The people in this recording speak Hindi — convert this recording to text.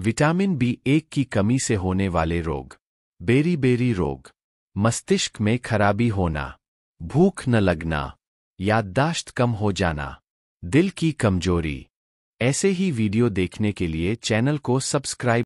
विटामिन बी एक की कमी से होने वाले रोग। बेरी बेरी रोग। मस्तिष्क में खराबी होना। भूख न लगना। याददाश्त कम हो जाना। दिल की कमज़ोरी। ऐसे ही वीडियो देखने के लिए चैनल को सब्सक्राइब